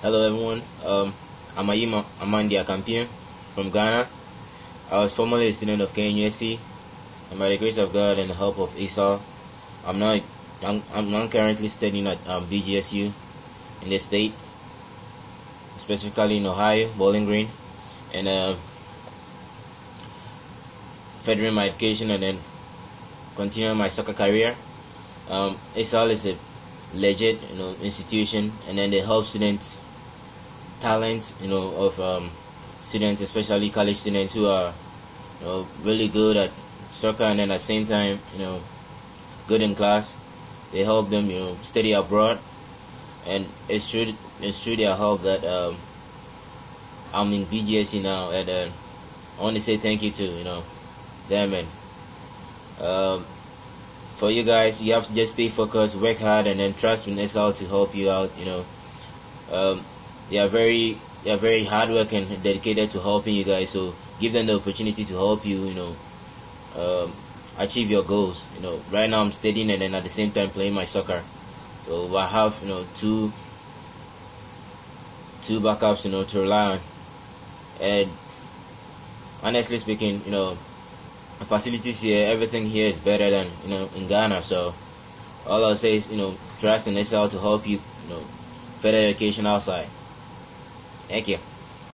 Hello everyone. Um, I'm Ayima Amandy Akampion from Ghana. I was formerly a student of KNUST, and by the grace of God and the help of ASAL, I'm now I'm, I'm now currently studying at um, BGSU in the state, specifically in Ohio, Bowling Green, and uh, furthering my education and then continuing my soccer career. Um, ASAL is a legit, you know, institution, and then they help students, talents, you know, of um, students, especially college students who are, you know, really good at soccer, and then at the same time, you know, good in class. They help them, you know, study abroad, and it's true, it's true their help that um, I'm in BGSU now, and uh, I want to say thank you to, you know, them and. Um, for you guys, you have to just stay focused, work hard, and then trust in ASAL to help you out. You know, um, they are very they are very hardworking and dedicated to helping you guys. So give them the opportunity to help you. You know, um, achieve your goals. You know, right now I'm studying and then at the same time playing my soccer. So I have you know two two backups. You know to rely on, and honestly speaking, you know facilities here, everything here is better than you know in Ghana. So all I'll say is you know trust in ASAL to help you you know further education outside. Thank you.